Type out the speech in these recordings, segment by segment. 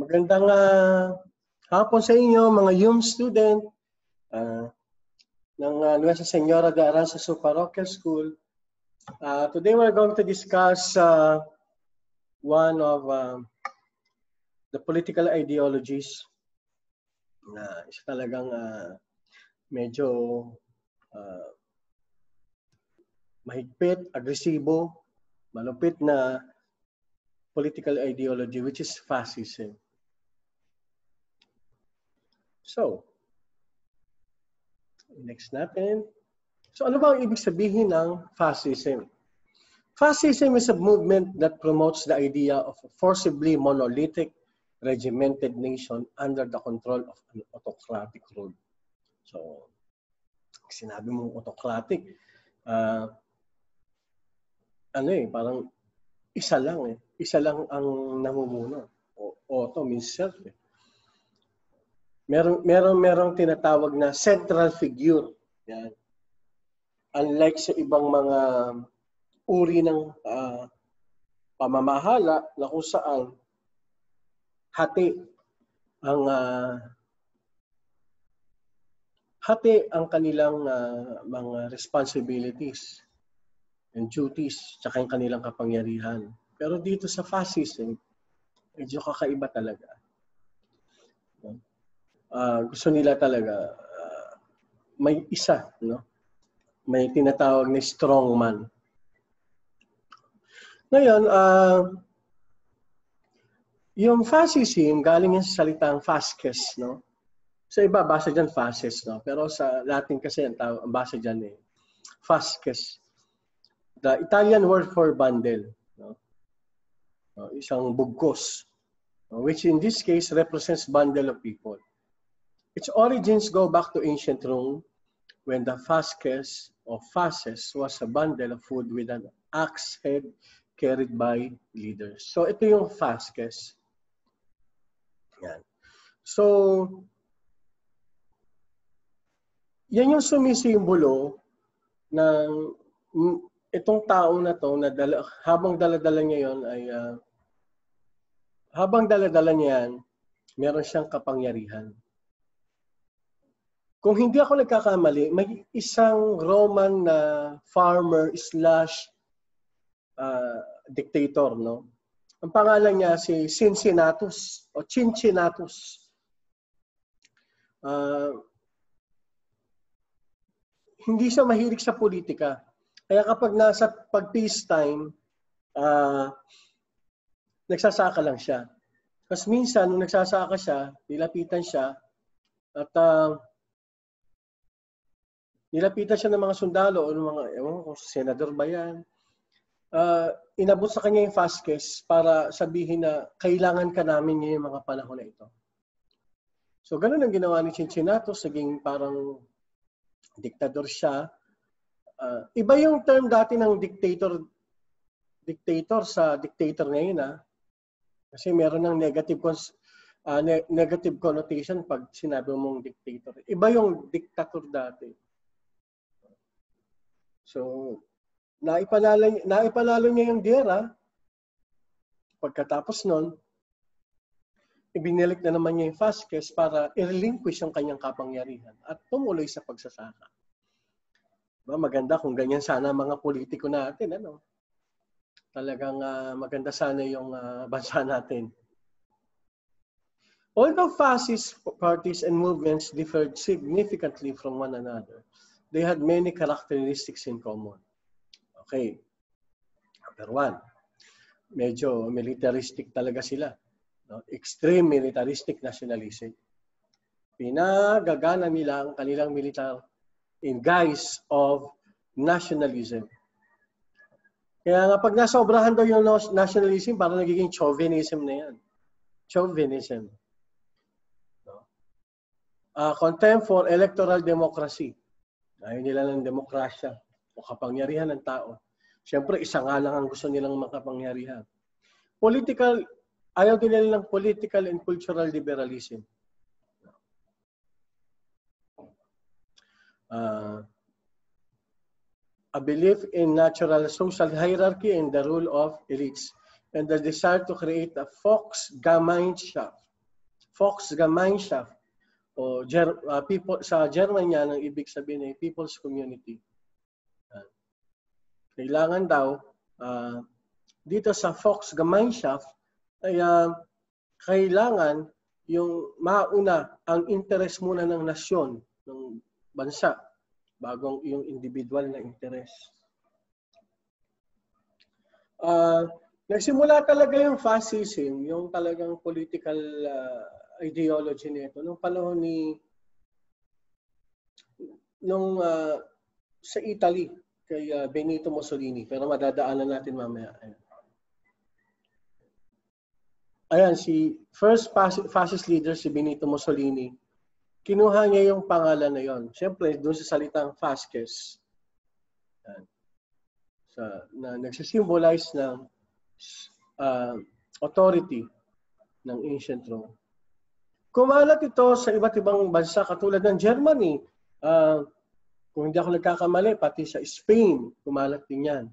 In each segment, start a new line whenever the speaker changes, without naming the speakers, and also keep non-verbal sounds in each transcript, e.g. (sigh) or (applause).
Magandang uh, hapon sa inyo mga YUM student uh, ng uh, Nuestra Senora de Aranzazu Parochial School. Uh, today we're going to discuss uh, one of uh, the political ideologies na isa talagang uh, medyo uh, mahigpit, agresibo, malupit na political ideology which is fascism. So, next natin. So ano ba ang ibig sabihin ng fascism? Fascism is a movement that promotes the idea of a forcibly monolithic, regimented nation under the control of an autocratic rule. So, sinabi mong autocratic, uh, ano eh, parang isa lang eh. Isa lang ang namumuno. O, auto means self eh. Meron, meron, merong tinatawag na central figure. Yan. Unlike sa ibang mga uri ng uh, pamamahala na kung saan hati ang uh, hati ang kanilang uh, mga responsibilities and duties tsaka yung kanilang kapangyarihan. Pero dito sa fascism, medyo kakaiba talaga. Uh, gusto nila talaga uh, may isa, no? May tinatawag na strong man. Ngayon, uh, yung fascism, galing yan sa salitang fasces, no? Sa iba, basa dyan fasces, no? Pero sa Latin kasi, ang, tawag, ang basa dyan eh, fasces the Italian word for bundle, no? Uh, isang bugkos, which in this case represents bundle of people. Its origins go back to ancient Rome when the fasces or fasces was a bundle of food with an axe head carried by leaders. So ito yung fasces. Yan. So, yan yung sumisimbolo ng itong tao na to na dala, habang dala-dala niya yon ay uh, habang dala-dala niya yan, meron siyang kapangyarihan. Kung hindi ako nagkakamali, may isang Roman na farmer slash uh, dictator, no? Ang pangalan niya si Cincinnatus o Cincinnatus. Uh, hindi siya mahilig sa politika. Kaya kapag nasa pag peacetime, uh, nagsasaka lang siya. Kasi minsan, nung nagsasaka siya, nilapitan siya, at uh, nilapitan siya ng mga sundalo o ng mga, ewan kung senador ba yan, uh, inabot sa kanya yung Vasquez para sabihin na kailangan ka namin ngayong mga panahon na ito. So, ganun ang ginawa ni Cincinnatus. Naging parang diktador siya Uh, iba yung term dati ng dictator dictator sa dictator ngayon ah. Kasi meron ng negative cons uh, ne- negative connotation pag sinabi mong dictator. Iba yung dictator dati. So, naipanalo, naipanalo niya yung gera. Pagkatapos nun, ibinilik na naman niya yung Vasquez para i-relinquish yung kanyang kapangyarihan at tumuloy sa pagsasaka. Ba, maganda kung ganyan sana mga politiko natin, ano? Talagang uh, maganda sana yung uh, bansa natin. Although fascist parties and movements differed significantly from one another, they had many characteristics in common. Okay. Number one, medyo militaristic talaga sila. No? Extreme militaristic nationalism. Pinagagana nila ang kanilang militar in guise of nationalism. Kaya nga pag nasobrahan daw yung nationalism, parang nagiging chauvinism na yan. Chauvinism. No? Uh, contempt for electoral democracy. Ayaw nila ng demokrasya o kapangyarihan ng tao. Siyempre, isa nga lang ang gusto nilang makapangyarihan. Political, ayaw din nila ng political and cultural liberalism. uh, a belief in natural social hierarchy and the rule of elites, and the desire to create a Fox Gemeinschaft Volksgemeinschaft o Ger, uh, people, sa German yan, ang ibig sabihin ay People's Community. Kailangan daw, uh, dito sa Volksgemeinschaft, ay uh, kailangan yung mauna ang interes muna ng nasyon, ng bansa, bago yung individual na interes. Uh, nagsimula talaga yung fascism, yung talagang political uh, ideology nito nung panahon ni nung uh, sa Italy kay uh, Benito Mussolini pero madadaanan natin mamaya. Ayan. Ayan si first fascist leader si Benito Mussolini. Kinuha niya yung pangalan na yon. Siyempre, doon sa salitang fasces. Ayan. Sa, na nagsisimbolize ng uh, authority ng ancient Rome. Kumalat ito sa iba't ibang bansa katulad ng Germany. Uh, kung hindi ako nagkakamali, pati sa Spain, kumalat din yan.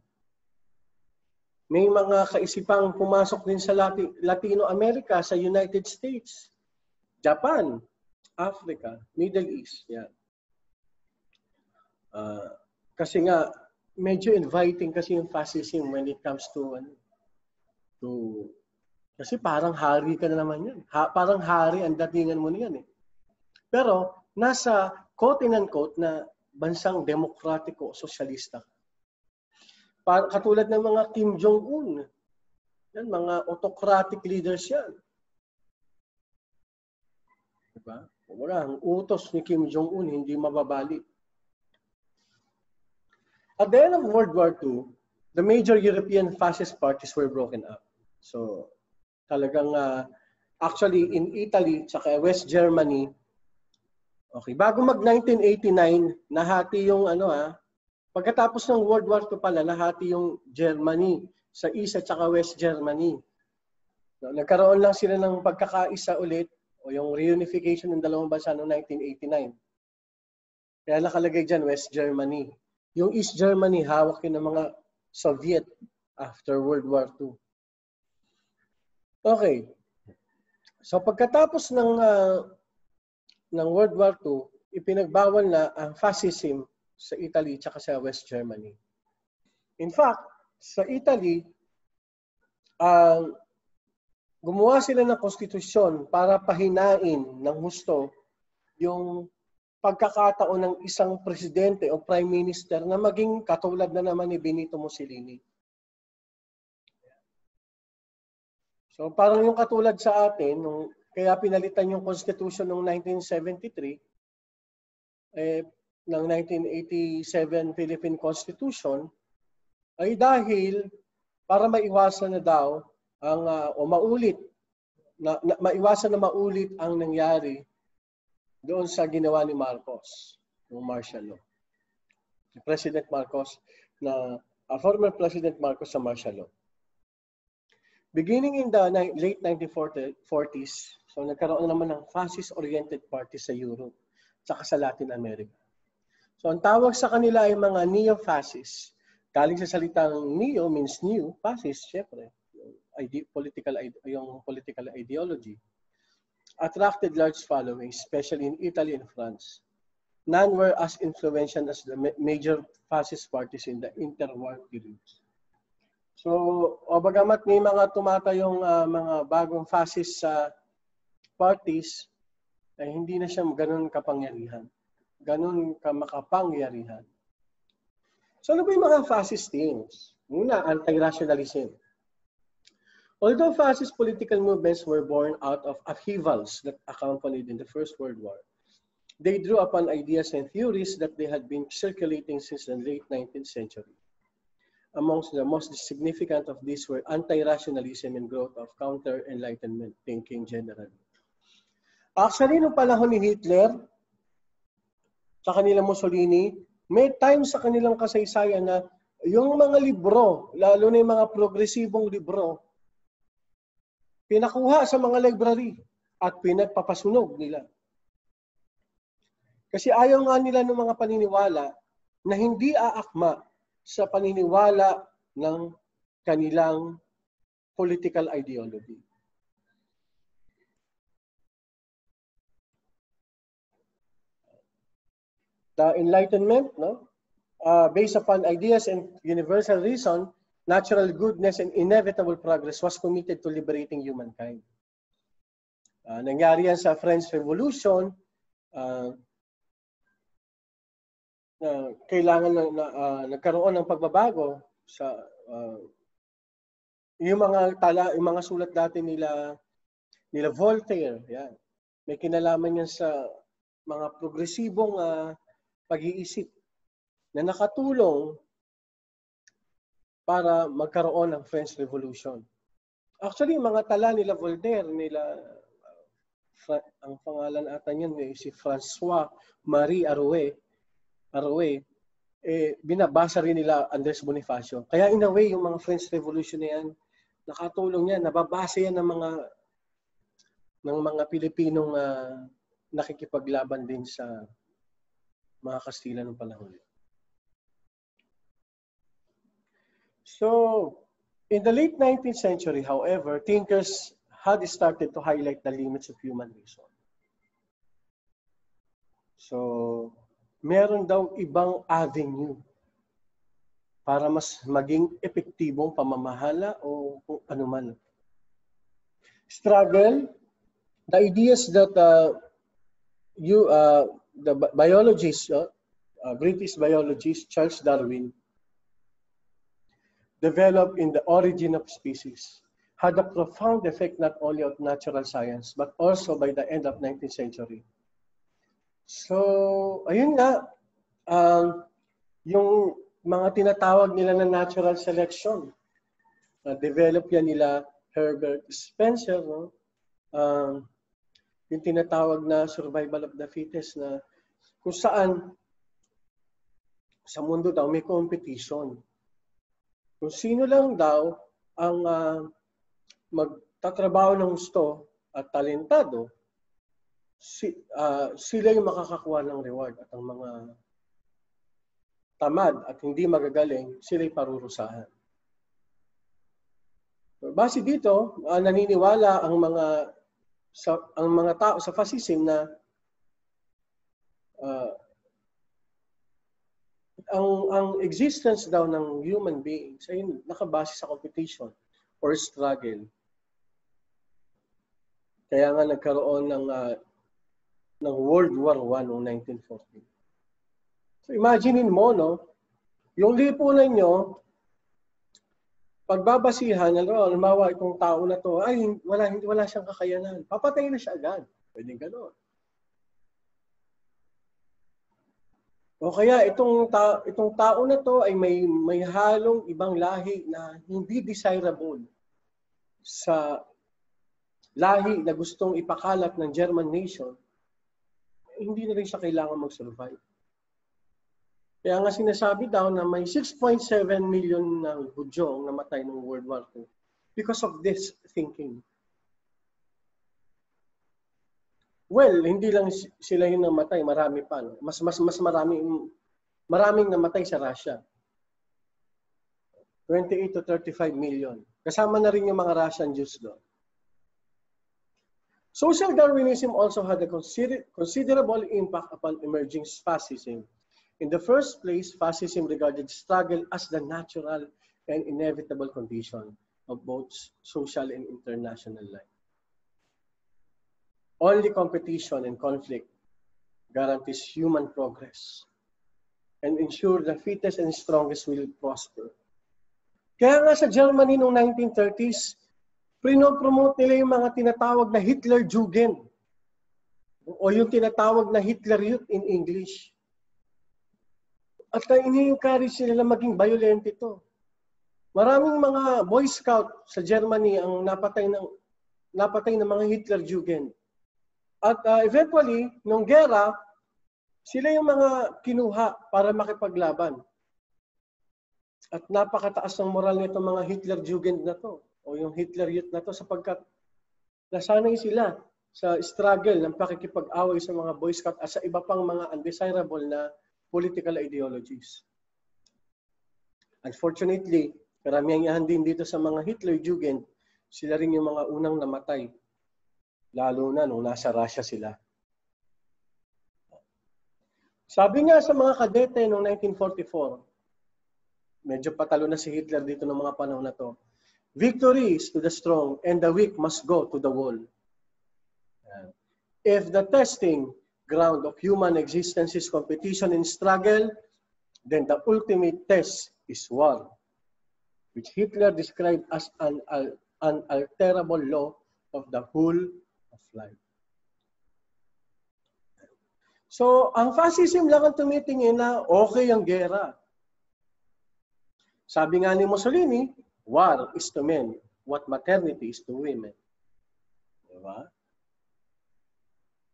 May mga kaisipang pumasok din sa Latino America, sa United States, Japan, Africa, Middle East. Yan. Uh, kasi nga, medyo inviting kasi yung fascism when it comes to ano, to kasi parang hari ka na naman yan. Ha, parang hari ang datingan mo niyan eh. Pero nasa quote and quote na bansang demokratiko, sosyalista. Par, katulad ng mga Kim Jong-un. Yan, mga autocratic leaders yan. Diba? Wala, ang utos ni Kim Jong-un hindi mababali. At the end of World War II, the major European fascist parties were broken up. So, talagang uh, actually in Italy saka West Germany. Okay bago mag 1989 nahati yung ano ah pagkatapos ng World War II pala nahati yung Germany sa East at saka West Germany. No, nagkaroon lang sila ng pagkakaisa ulit o yung reunification ng dalawang bansa noong 1989 kaya nakalagay diyan West Germany. Yung East Germany hawak yun ng mga Soviet after World War II Okay. So pagkatapos ng uh, ng World War II, ipinagbawal na ang fascism sa Italy at sa West Germany. In fact, sa Italy, uh, gumawa sila ng konstitusyon para pahinain ng husto yung pagkakataon ng isang presidente o prime minister na maging katulad na naman ni Benito Mussolini. So parang yung katulad sa atin, nung, kaya pinalitan yung Constitution noong 1973, eh, ng 1987 Philippine Constitution, ay dahil para maiwasan na daw ang uh, o maulit na, na maiwasan na maulit ang nangyari doon sa ginawa ni Marcos, yung martial law. Si President Marcos na uh, former President Marcos sa martial law. Beginning in the late 1940s, so nagkaroon naman ng fascist-oriented party sa Europe, tsaka sa Latin America. So ang tawag sa kanila ay mga neo-fascists. Galing sa salitang neo means new, fascist, syempre. Ide- political, yung political ideology. Attracted large followings, especially in Italy and France. None were as influential as the major fascist parties in the interwar periods. So, o bagamat may mga tumatayong uh, mga bagong fascist sa parties, ay hindi na siya ganun kapangyarihan. Ganun ka makapangyarihan. So, ano ba yung mga fascist things? Una, anti-rationalism. Although fascist political movements were born out of upheavals that accompanied in the First World War, they drew upon ideas and theories that they had been circulating since the late 19th century. Amongst the most significant of these were anti-rationalism and growth of counter-enlightenment thinking generally. Actually, nung panahon ni Hitler, sa kanila Mussolini, may time sa kanilang kasaysayan na yung mga libro, lalo na yung mga progresibong libro, pinakuha sa mga library at pinagpapasunog nila. Kasi ayaw nga nila ng mga paniniwala na hindi aakma sa paniniwala ng kanilang political ideology. The Enlightenment, no? uh, based upon ideas and universal reason, natural goodness and inevitable progress was committed to liberating humankind. Uh, nangyari yan sa French Revolution, uh, na kailangan na, na uh, nagkaroon ng pagbabago sa uh, yung mga tala, yung mga sulat dati nila nila Voltaire, yan. May kinalaman yan sa mga progresibong uh, pag-iisip na nakatulong para magkaroon ng French Revolution. Actually, mga tala nila Voltaire, nila uh, ang pangalan ata niyan eh, si François Marie Arouet, Arouet eh, binabasa rin nila Andres Bonifacio. Kaya in a way, yung mga French Revolution na yan, nakatulong yan, nababasa yan ng mga ng mga Pilipinong uh, nakikipaglaban din sa mga Kastila ng panahon. So, in the late 19th century, however, thinkers had started to highlight the limits of human reason. So, meron daw ibang avenue para mas maging epektibong pamamahala o kung ano man. Struggle, the ideas that uh, you, uh, the biologist, uh, uh, British biologist Charles Darwin, developed in the origin of species had a profound effect not only of natural science but also by the end of 19th century. So, ayun nga, um, yung mga tinatawag nila na natural selection. Uh, develop yan nila Herbert Spencer, no? Um, yung tinatawag na survival of the fittest na kung saan sa mundo daw may competition. Kung sino lang daw ang uh, magtatrabaho ng gusto at talentado, si, uh, sila yung makakakuha ng reward at ang mga tamad at hindi magagaling, sila'y parurusahan. Base dito, uh, naniniwala ang mga sa, ang mga tao sa fascism na uh, ang ang existence daw ng human beings ay nakabase sa competition or struggle. Kaya nga nagkaroon ng uh, ng World War I noong 1914. So imaginein mo, no? Yung lipunan nyo, pagbabasihan, halimbawa itong tao na to, ay wala, hindi, wala siyang kakayanan. Papatay na siya agad. Pwede gano'n. O kaya itong ta- itong tao na to ay may may halong ibang lahi na hindi desirable sa lahi na gustong ipakalat ng German nation, hindi na rin siya kailangan mag-survive. Kaya nga sinasabi daw na may 6.7 million na Hudyo ang namatay ng World War II because of this thinking. Well, hindi lang sila yung namatay, marami pa. No? Mas mas mas marami maraming namatay sa Russia. 28 to 35 million. Kasama na rin yung mga Russian Jews doon. Social Darwinism also had a consider considerable impact upon emerging fascism In the first place, fascism regarded struggle as the natural and inevitable condition of both social and international life. Only competition and conflict guarantees human progress and ensure the fittest and strongest will prosper. Kaya nga sa Germany noong 1930s, pinopromote nila yung mga tinatawag na Hitler Jugend o yung tinatawag na Hitler Youth in English. At ini-encourage nila maging violent ito. Maraming mga Boy Scout sa Germany ang napatay ng napatay ng mga Hitler Jugend. At uh, eventually, nung gera, sila yung mga kinuha para makipaglaban. At napakataas ng moral nito mga Hitler Jugend na to o yung Hitler Youth na to sapagkat nasanay sila sa struggle ng pakikipag-away sa mga Boy Scout at sa iba pang mga undesirable na political ideologies. Unfortunately, karamihan din dito sa mga Hitler-Jugend, sila rin yung mga unang namatay. Lalo na nung nasa Russia sila. Sabi nga sa mga kadete noong 1944, medyo patalo na si Hitler dito ng mga panahon na to, victory is to the strong and the weak must go to the wall. If the testing ground of human existence is competition and struggle, then the ultimate test is war, which Hitler described as an unalterable law of the whole of life. So, ang fascism lang ang tumitingin na okay ang gera. Sabi nga ni Mussolini, war is to men what maternity is to women. Diba?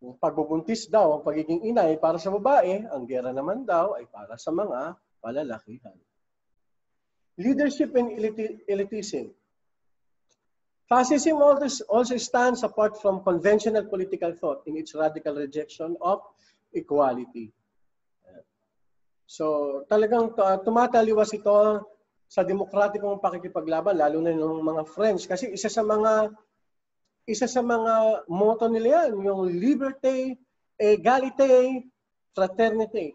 Yung pagbubuntis daw, ang pagiging ina ay para sa babae, ang gera naman daw ay para sa mga palalakihan. Leadership and elitism. Fascism also stands apart from conventional political thought in its radical rejection of equality. So talagang tumataliwas ito sa demokratikong pakikipaglaban lalo na ng mga French kasi isa sa mga isa sa mga motto nila yan yung liberté, égalité, fraternité.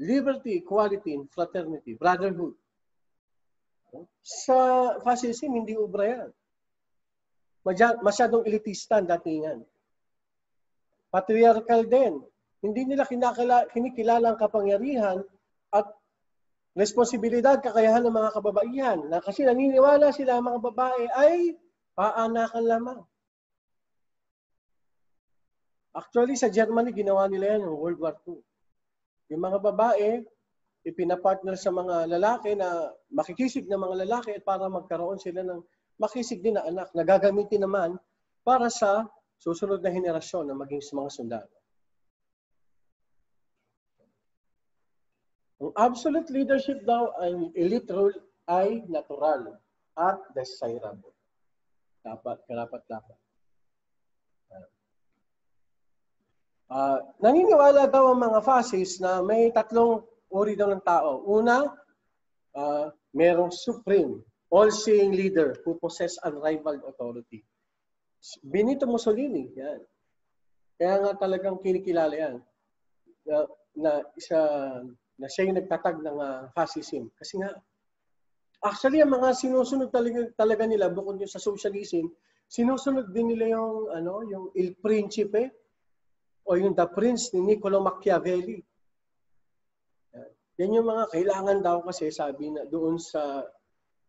Liberty, equality, and fraternity, brotherhood. Sa fascism, hindi ubra yan. Masyadong elitista datingan. Patriarchal din. Hindi nila kinakala, kinikilala ang kapangyarihan at responsibilidad, kakayahan ng mga kababaihan. Na kasi naniniwala sila mga babae ay paanakan lamang. Actually, sa Germany, ginawa nila yan ng World War II. Yung mga babae, ipinapartner sa mga lalaki na makikisig ng mga lalaki para magkaroon sila ng makisig din na anak na gagamitin naman para sa susunod na henerasyon na maging mga sundalo. Ang absolute leadership daw ay elite rule ay natural at desirable. Dapat, karapat dapat. Uh, naniniwala daw ang mga fascists na may tatlong uri daw ng tao. Una, uh, merong supreme, all-seeing leader who possess unrivaled authority. Benito Mussolini, yan. Kaya nga talagang kinikilala yan. Na, na isa na siya yung nagtatag ng uh, fascism. Kasi nga, actually, ang mga sinusunod talaga, talaga nila, bukod yung sa socialism, sinusunod din nila yung, ano, yung Il Principe o yung The Prince ni Niccolo Machiavelli. Yan yung mga kailangan daw kasi sabi na doon sa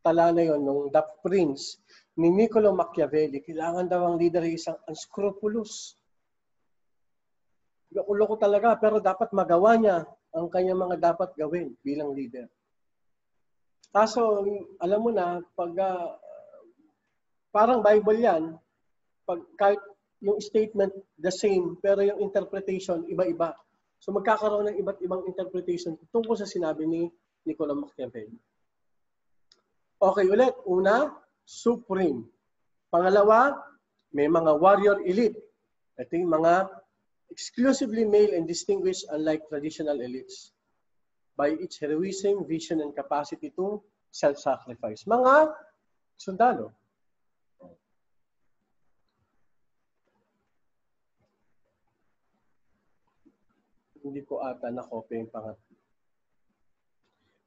tala na yon ng The Prince ni Niccolo Machiavelli, kailangan daw ang leader ay isang unscrupulous. Loko-loko talaga, pero dapat magawa niya ang kanyang mga dapat gawin bilang leader. Kaso, alam mo na, pag uh, parang Bible yan, pag kahit yung statement the same, pero yung interpretation iba-iba. So magkakaroon ng iba't ibang interpretation tungkol sa sinabi ni Nicola Machiavelli. Okay, ulit. Una, supreme. Pangalawa, may mga warrior elite. Ito yung mga exclusively male and distinguished unlike traditional elites by its heroism, vision, and capacity to self-sacrifice. Mga sundalo. Hindi ko ata na-copy yung pangatlo.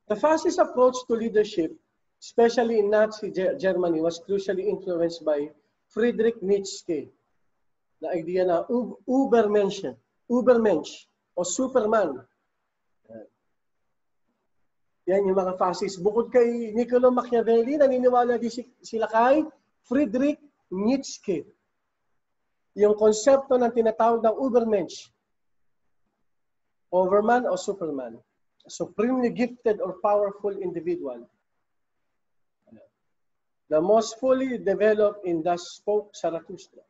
The fascist approach to leadership especially in Nazi Germany, was crucially influenced by Friedrich Nietzsche. Na idea na Ubermensch, Ubermensch o Superman. Yan yung mga fascists. Bukod kay Niccolo Machiavelli, naniniwala din sila kay Friedrich Nietzsche. Yung konsepto ng tinatawag ng Ubermensch. Overman o Superman. Supremely gifted or powerful individual the most fully developed in thus spoke Zarathustra.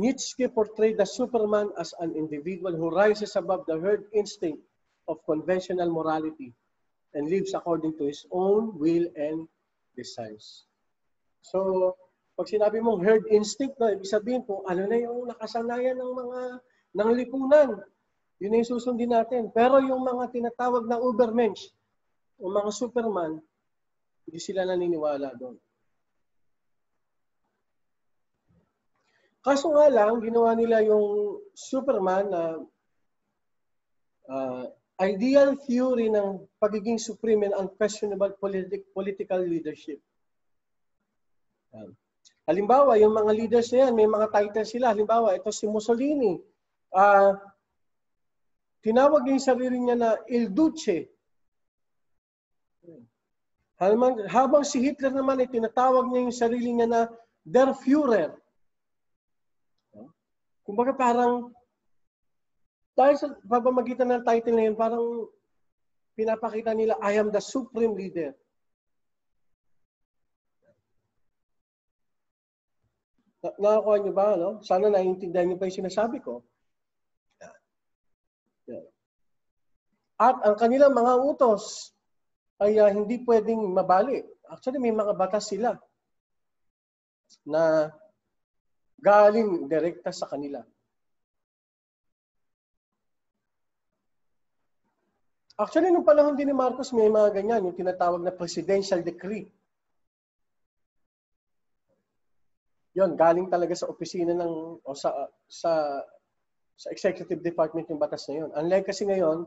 Nietzsche portrayed the Superman as an individual who rises above the herd instinct of conventional morality and lives according to his own will and desires. So, pag sinabi mong herd instinct, no, ibig sabihin kung ano na yung nakasanayan ng mga ng lipunan, yun yung susundin natin. Pero yung mga tinatawag na Ubermensch, o mga Superman, hindi sila naniniwala doon. Kaso nga lang, ginawa nila yung Superman na uh, ideal theory ng pagiging supreme and unquestionable politic, political leadership. Yan. Halimbawa, yung mga leaders na yan, may mga titles sila. Halimbawa, ito si Mussolini. Uh, tinawag niya yung sarili niya na Il Duce. Habang, habang si Hitler naman ay tinatawag niya yung sarili niya na Der Führer. Kumbaga parang dahil sa pamamagitan ng title na yun, parang pinapakita nila, I am the supreme leader. Na nakakuha niyo ba? No? Sana naiintindihan niyo pa yung sinasabi ko. At ang kanilang mga utos ay uh, hindi pwedeng mabali. Actually, may mga batas sila na galing direkta sa kanila. Actually, nung panahon din ni Marcos, may mga ganyan, yung tinatawag na presidential decree. Yon, galing talaga sa opisina ng o sa sa sa executive department yung batas na yon. Unlike kasi ngayon,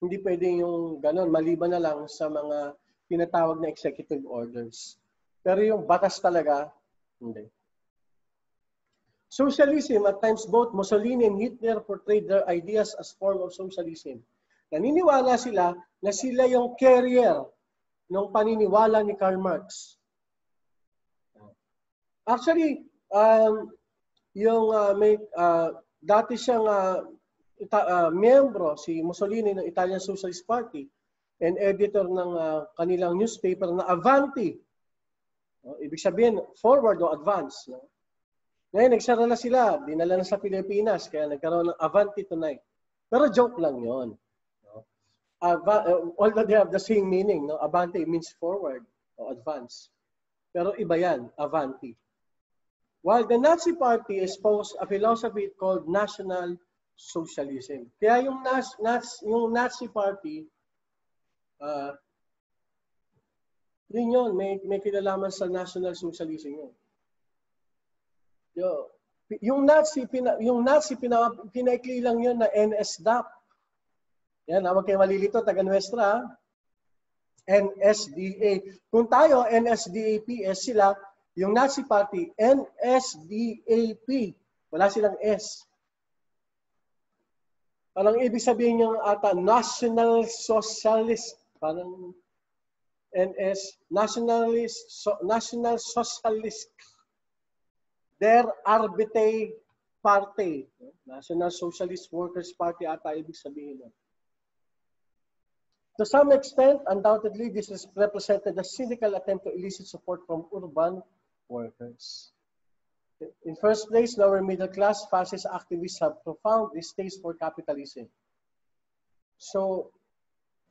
hindi pwede yung ganun, maliban na lang sa mga tinatawag na executive orders. Pero yung batas talaga, hindi. Socialism, at times both Mussolini and Hitler portrayed their ideas as form of socialism. Naniniwala sila na sila yung carrier ng paniniwala ni Karl Marx. Actually, um, yung uh, may uh, dati siyang uh, ita, uh, miyembro si Mussolini ng Italian Socialist Party and editor ng uh, kanilang newspaper na Avanti. No? Ibig sabihin, forward o advance. No? Ngayon, nagsara na sila. Dinala na sa Pilipinas. Kaya nagkaroon ng Avanti tonight. Pero joke lang yon. No? Ava- uh, although they have the same meaning. No? Avanti means forward o advance. Pero iba yan, Avanti. While the Nazi Party espoused a philosophy called National Socialism. Kaya yung, Nas, Nas, yung Nazi Party, uh, yun yun, may, may kinalaman sa National Socialism yun. Yo, yung Nazi, pina, yung Nazi, pina, pinaikli lang yun na NSDAP. Yan, huwag kayo malilito, taga Nuestra. NSDA. Kung tayo, NSDAP, sila, yung Nazi Party, NSDAP. Wala silang S. Parang ibig sabihin yung ata, National Socialist. Parang NS, Nationalist, so, National Socialist. Der Arbite Party. National Socialist Workers Party ata ibig sabihin. To some extent, undoubtedly, this is represented a cynical attempt to elicit support from urban workers. In first place, lower middle class fascist activists have profound distaste for capitalism. So,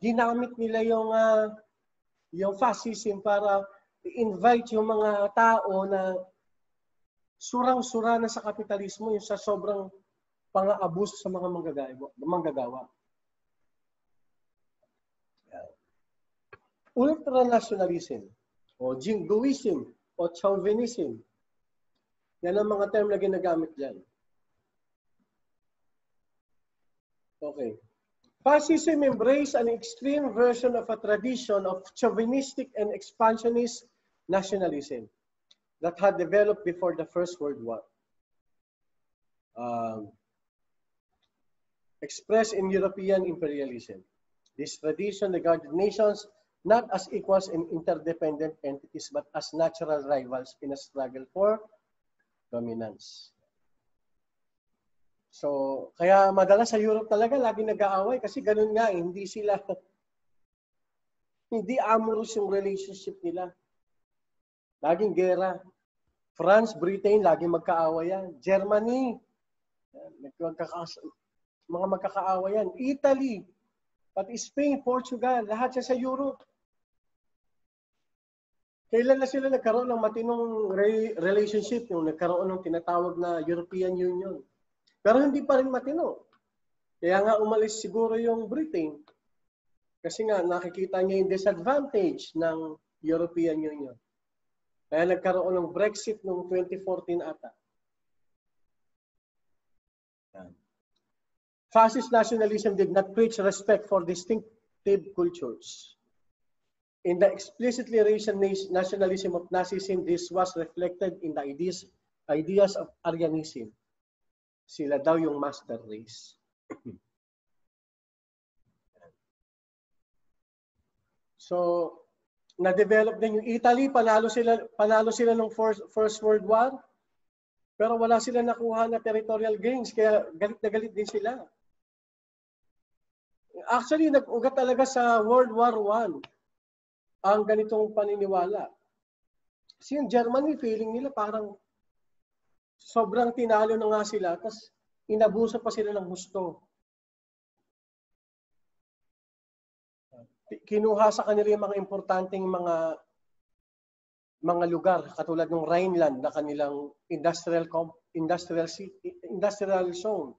ginamit nila yung uh, yung fascism para i-invite yung mga tao na surang-sura na sa kapitalismo yung sa sobrang pang-abuso sa mga manggagawa. Ultranationalism o jingoism o chauvinism. Yan ang mga term na ginagamit dyan. Okay. Fascism embraced an extreme version of a tradition of chauvinistic and expansionist nationalism that had developed before the First World War. Um, expressed in European imperialism. This tradition regarded nations not as equals and interdependent entities, but as natural rivals in a struggle for dominance. So, kaya madalas sa Europe talaga lagi nag-aaway kasi ganun nga, eh, hindi sila, (laughs) hindi amorous yung relationship nila. Laging gera. France, Britain, laging magkaaway yan. Germany, magkaka, mga magkakaawa yan. Italy, pati Spain, Portugal, lahat siya sa Europe. Kailan na sila nagkaroon ng matinong re- relationship, yung nagkaroon ng tinatawag na European Union. Pero hindi pa rin matino. Kaya nga umalis siguro yung Britain. Kasi nga nakikita niya yung disadvantage ng European Union. Kaya nagkaroon ng Brexit noong 2014 ata. fascist nationalism did not preach respect for distinctive cultures. In the explicitly racial nationalism of Nazism, this was reflected in the ideas, ideas of Aryanism. Sila daw yung master race. (clears throat) so, na-develop din yung Italy, panalo sila panalo sila ng First, First World War. Pero wala sila nakuha na territorial gains, kaya galit na galit din sila. Actually, nag-ugat talaga sa World War I ang ganitong paniniwala. Kasi yung Germany, feeling nila parang sobrang tinalo na nga sila, tapos inabuso pa sila ng gusto. Kinuha sa kanila yung mga importanteng mga mga lugar katulad ng Rhineland na kanilang industrial industrial industrial zone.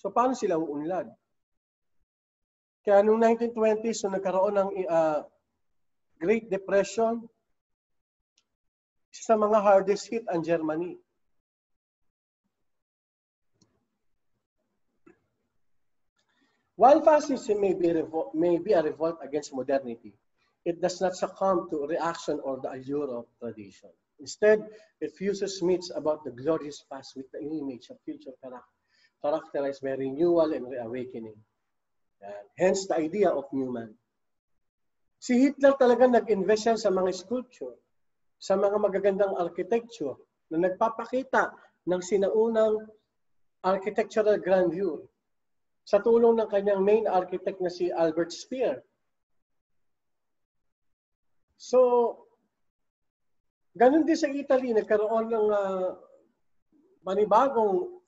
So paano sila uunlad? Kaya noong 1920s, so nagkaroon ng uh, Great Depression, isa sa mga hardest hit ang Germany. While fascism may be, may be a revolt against modernity, it does not succumb to reaction or the allure of tradition. Instead, it fuses myths about the glorious past with the image of future characterized by renewal and reawakening. Yan. Hence, the idea of Newman. Si Hitler talaga nag-invest yan sa mga sculpture, sa mga magagandang architecture na nagpapakita ng sinaunang architectural grandeur sa tulong ng kanyang main architect na si Albert Speer So, ganun din sa Italy, nagkaroon ng uh, manibagong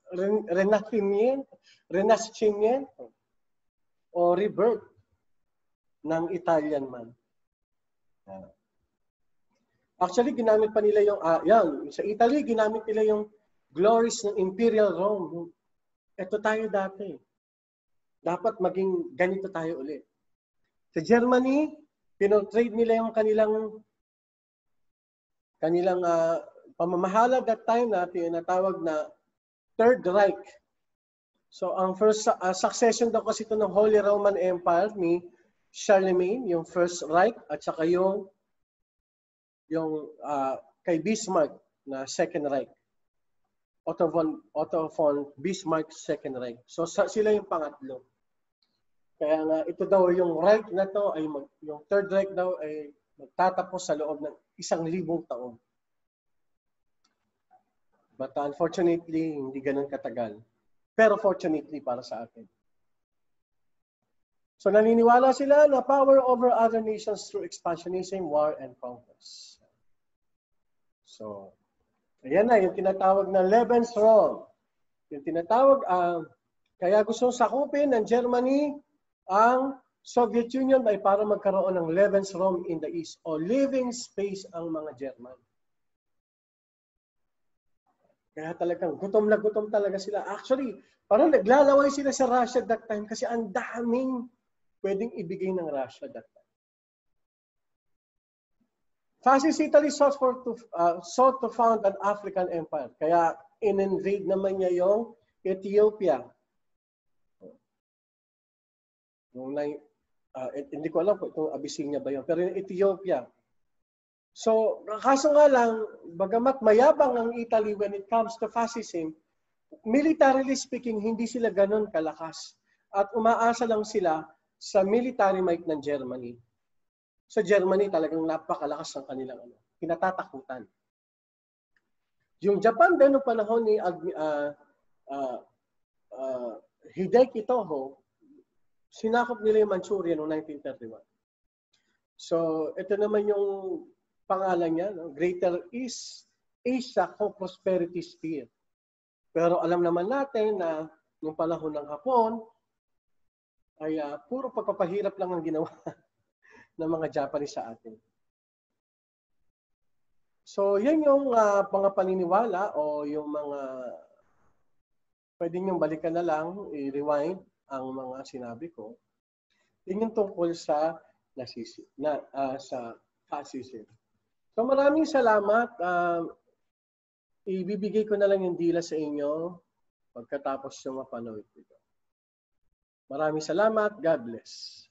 renascimento, renascimento o rebirth ng Italian man. Uh, actually, ginamit pa nila yung, uh, yan, sa Italy, ginamit nila yung glories ng Imperial Rome. Ito tayo dati. Dapat maging ganito tayo ulit. Sa Germany, Pinotrade nila yung kanilang kanilang uh, pamamahala that time na tinatawag na Third Reich. So ang first uh, succession daw kasi ito ng Holy Roman Empire ni Charlemagne, yung First Reich at saka yung yung uh, kay Bismarck na Second Reich. Otto von Otto von Bismarck Second Reich. So sa, sila yung pangatlo. Kaya nga ito daw yung right na to ay mag, yung third right daw ay magtatapos sa loob ng isang libong taon. But unfortunately, hindi ganun katagal. Pero fortunately para sa atin. So naniniwala sila na power over other nations through expansionism, war, and conquest. So, ayan na, yung tinatawag na Lebensraum. Yung tinatawag, uh, kaya gusto sakupin ng Germany ang Soviet Union ay para magkaroon ng Lebensraum in the East o living space ang mga German. Kaya talagang gutom na gutom talaga sila. Actually, parang naglalaway sila sa Russia that time kasi ang daming pwedeng ibigay ng Russia that time. Fascist Italy sought, for to, uh, sought to found an African empire. Kaya in-invade naman niya yung Ethiopia. Yung uh, hindi ko alam kung itong Abyssinia ba yun. Pero yung Ethiopia. So, kaso nga lang, bagamat mayabang ang Italy when it comes to fascism, militarily speaking, hindi sila ganun kalakas. At umaasa lang sila sa military might ng Germany. Sa Germany, talagang napakalakas ng kanilang ano, pinatatakutan. Yung Japan din noong panahon ni uh, uh, uh, Hideki Toho, sinakop nila yung Manchuria noong 1931. So, ito naman yung pangalan niya, no? Greater East Asia Co-Prosperity Sphere. Pero alam naman natin na nung panahon ng Hapon, ay uh, puro pagpapahirap lang ang ginawa (laughs) ng mga Japanese sa atin. So, yan yung uh, mga paniniwala o yung mga pwede nyo balikan na lang, i-rewind ang mga sinabi ko, yun tungkol sa nasisi, na, uh, sa fascism. So maraming salamat. Uh, ibibigay ko na lang yung dila sa inyo pagkatapos yung mapanood ito. Maraming salamat. God bless.